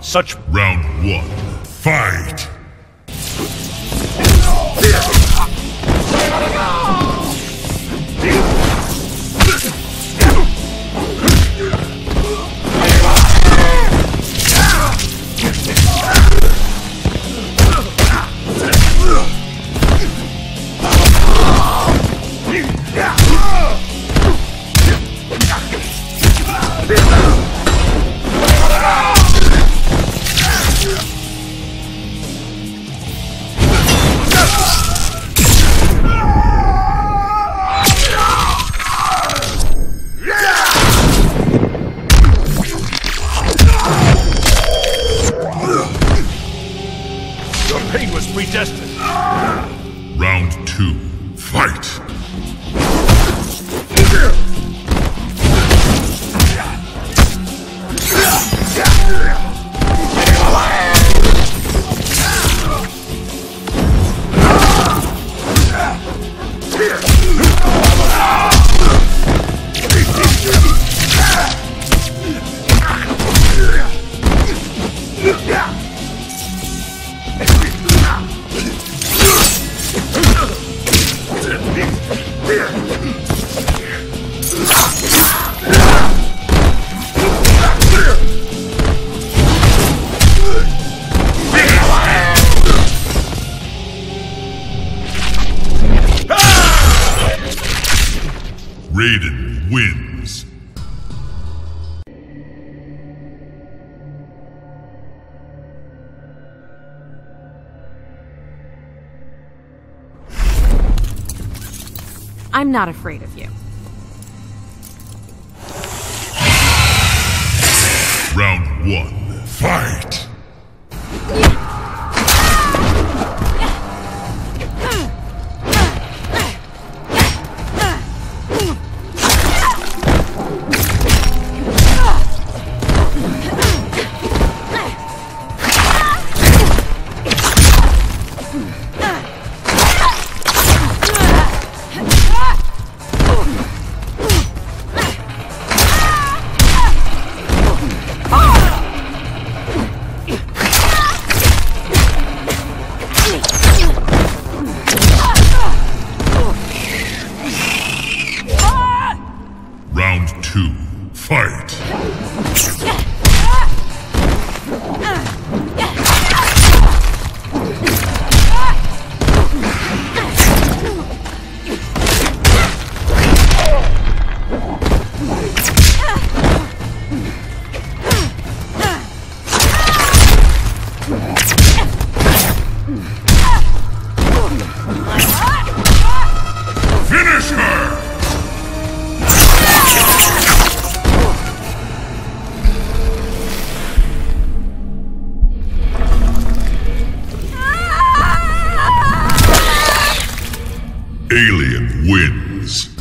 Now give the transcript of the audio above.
Such Round one. Fight! Round two. Fight! Raiden wins. I'm not afraid of you. Round one. Fight! Alien wins.